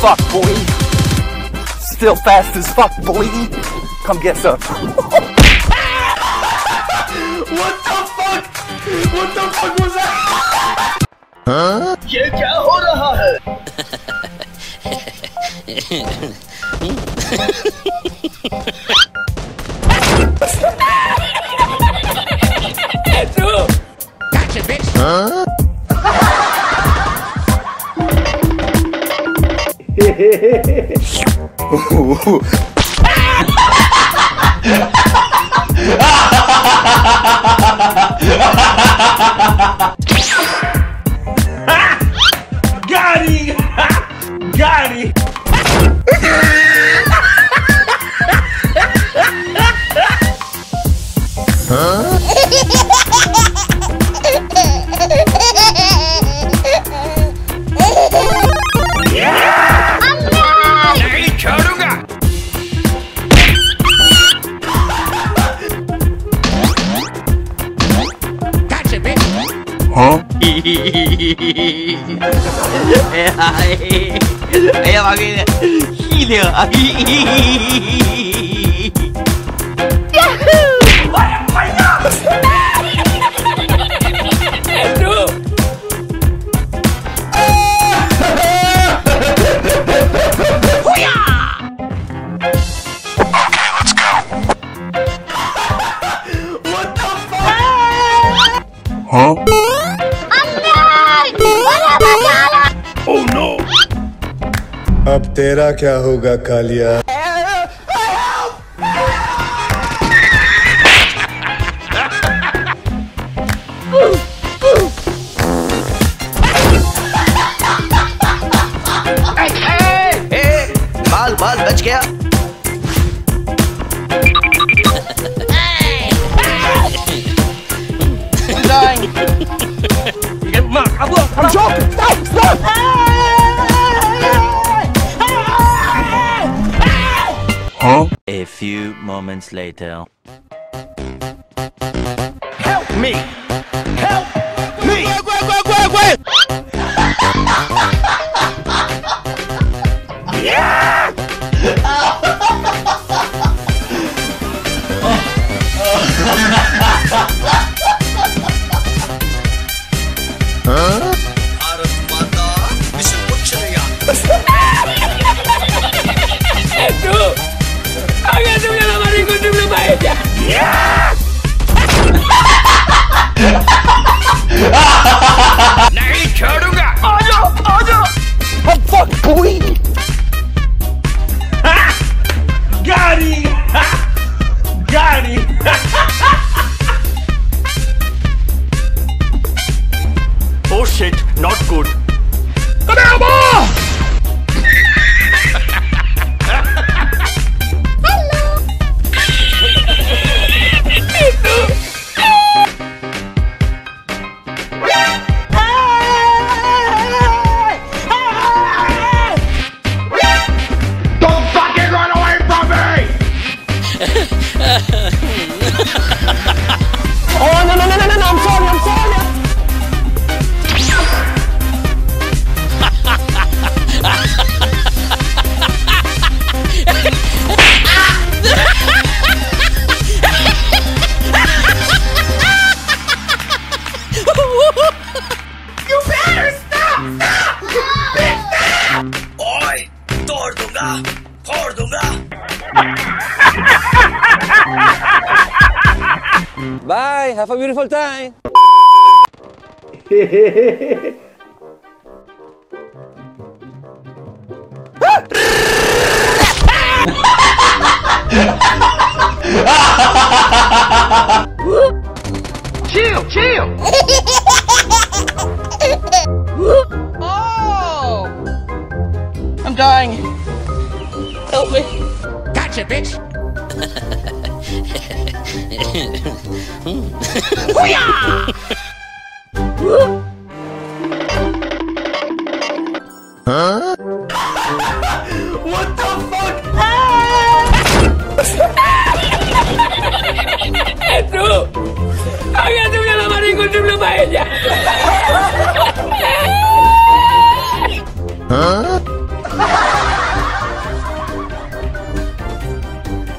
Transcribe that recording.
fuck, boy. Still fast as fuck, boy. Come get some. What the fuck? What the fuck was that? ये क्या हो रहा है Got uh, uh. 哎呀，哎呀，妈给你气的！哎呀，哎呀，哎呀！Huh?，अब तेरा क्या होगा कालिया माल माल बच गया Mak, kabur! A few moments later. Help me! Fuck, boy! Got him! Got him! oh shit, not good. Don't Oh, no, no, Bye, have a beautiful time. Chill, chill! Oh! I'm dying. Help me. Gotcha, bitch. huh? what the fuck? ¡No! ¡Hágate una lamarica con una paella! Hah?